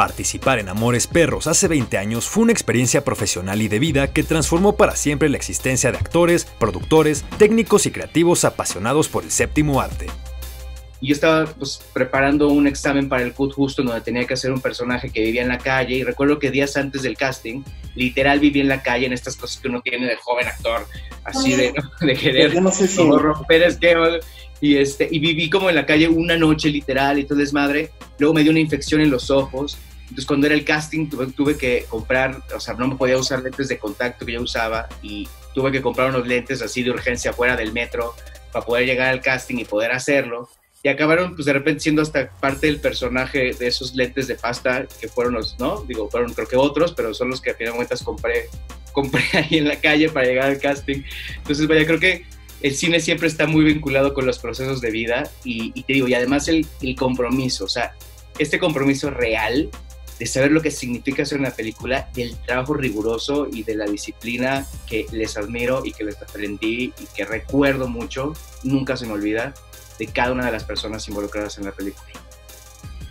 Participar en Amores Perros hace 20 años fue una experiencia profesional y de vida que transformó para siempre la existencia de actores, productores, técnicos y creativos apasionados por el séptimo arte. Y yo estaba pues, preparando un examen para el CUT justo donde tenía que hacer un personaje que vivía en la calle y recuerdo que días antes del casting, literal viví en la calle en estas cosas que uno tiene de joven actor, así de, de querer como romper esquemas. Y, este, y viví como en la calle una noche literal y todo desmadre. Luego me dio una infección en los ojos. Entonces cuando era el casting tuve, tuve que comprar, o sea, no me podía usar lentes de contacto que yo usaba y tuve que comprar unos lentes así de urgencia fuera del metro para poder llegar al casting y poder hacerlo y acabaron pues de repente siendo hasta parte del personaje de esos lentes de pasta que fueron los, ¿no? Digo, fueron creo que otros, pero son los que a final de cuentas compré, compré ahí en la calle para llegar al casting. Entonces, vaya, creo que el cine siempre está muy vinculado con los procesos de vida y, te digo, y además el, el, compromiso, o sea, este compromiso real de saber lo que significa hacer una película, del trabajo riguroso y de la disciplina que les admiro y que les aprendí y que recuerdo mucho, nunca se me olvida de cada una de las personas involucradas en la película.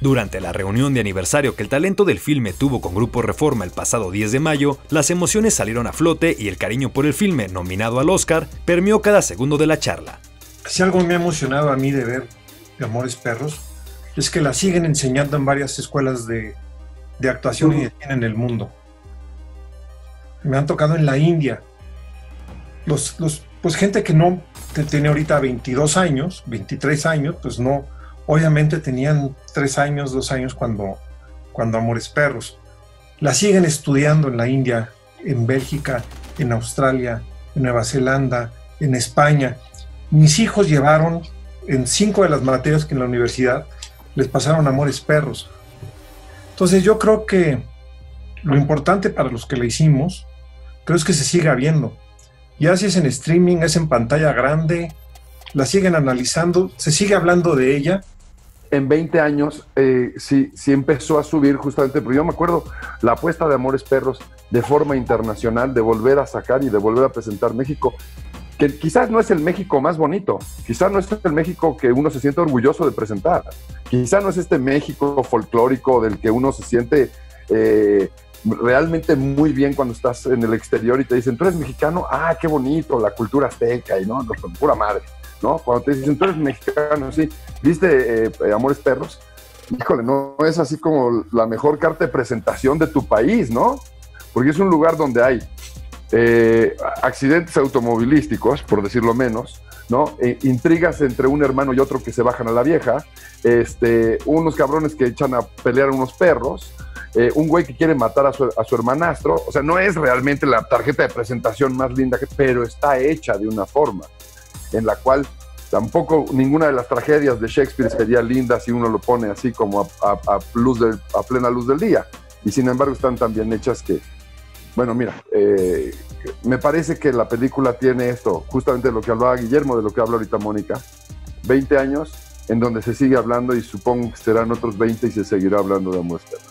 Durante la reunión de aniversario que el talento del filme tuvo con Grupo Reforma el pasado 10 de mayo, las emociones salieron a flote y el cariño por el filme, nominado al Oscar, permeó cada segundo de la charla. Si algo me ha emocionado a mí de ver de Amores Perros, es que la siguen enseñando en varias escuelas de, actuación y de cine en el mundo. Me han tocado en la India. Los, los pues gente que no tiene ahorita 22 años, 23 años, pues no, obviamente tenían 3 años, 2 años cuando, cuando Amores Perros. La siguen estudiando en la India, en Bélgica, en Australia, en Nueva Zelanda, en España. Mis hijos llevaron en cinco de las materias que en la universidad les pasaron Amores Perros. Entonces yo creo que lo importante para los que la hicimos, creo que se siga viendo ya si es en streaming, es en pantalla grande, la siguen analizando, se sigue hablando de ella. En 20 años eh, sí, sí empezó a subir justamente, pero yo me acuerdo la apuesta de Amores Perros de forma internacional, de volver a sacar y de volver a presentar México, que quizás no es el México más bonito, quizás no es el México que uno se siente orgulloso de presentar, quizás no es este México folclórico del que uno se siente eh, realmente muy bien cuando estás en el exterior y te dicen, tú eres mexicano, ah, qué bonito, la cultura azteca y no, no pura madre, ¿no? Cuando te dicen, tú eres mexicano, sí, viste eh, Amores Perros, híjole, no, es así como la mejor carta de presentación de tu país, ¿no? Porque es un lugar donde hay eh, accidentes automovilísticos, por decirlo menos, ¿no? intrigas entre un hermano y otro que se bajan a la vieja, este, unos cabrones que echan a pelear a unos perros, eh, un güey que quiere matar a su, a su, hermanastro. O sea, no es realmente la tarjeta de presentación más linda, pero está hecha de una forma en la cual tampoco ninguna de las tragedias de Shakespeare sería linda si uno lo pone así como a plena luz del día. Y sin embargo están tan bien hechas que, bueno, mira, eh, me parece que la película tiene esto, justamente de lo que hablaba Guillermo, de lo que habla ahorita Mónica, 20 años en donde se sigue hablando y supongo que serán otros 20 y se seguirá hablando de muestras.